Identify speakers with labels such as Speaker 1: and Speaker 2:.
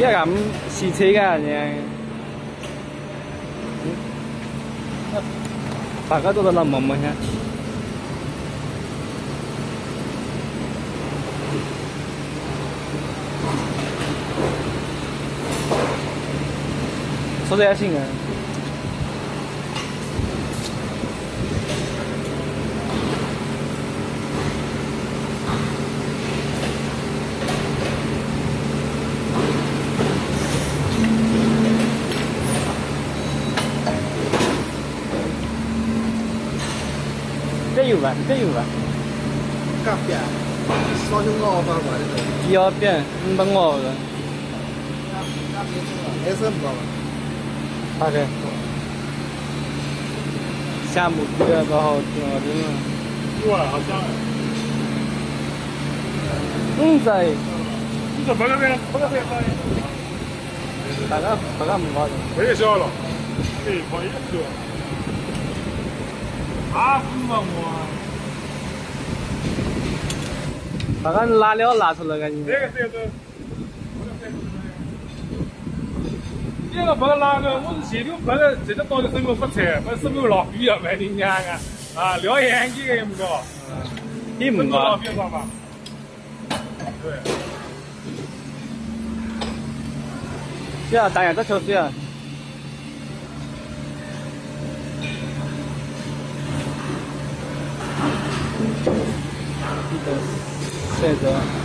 Speaker 1: 你要咁试车噶你，大家都在那摸摸下。说的也行啊。这有吧？这有吧？
Speaker 2: 夹边，烧就熬法过来的。
Speaker 1: 要边，你把我的。
Speaker 2: 还是不高吧？
Speaker 1: 大概。下母鸡的不好听啊，真的。
Speaker 3: 哇，好香啊！
Speaker 1: 嗯，在。
Speaker 3: 你这不那边，不那边好。
Speaker 1: 大家大家唔好。
Speaker 3: 太小了，可以吃。啊，不嘛我。
Speaker 1: 把俺拉料拉出来赶紧。
Speaker 3: 这个这个。这个不是哪个？我是前头不是这个到底什么发财？不是什么老鱼啊？卖的娘啊！啊，聊烟几个唔高。
Speaker 1: 你唔高。
Speaker 3: 别上吧。对。
Speaker 1: 是啊，大家都抽水啊。Então, vida, sedã.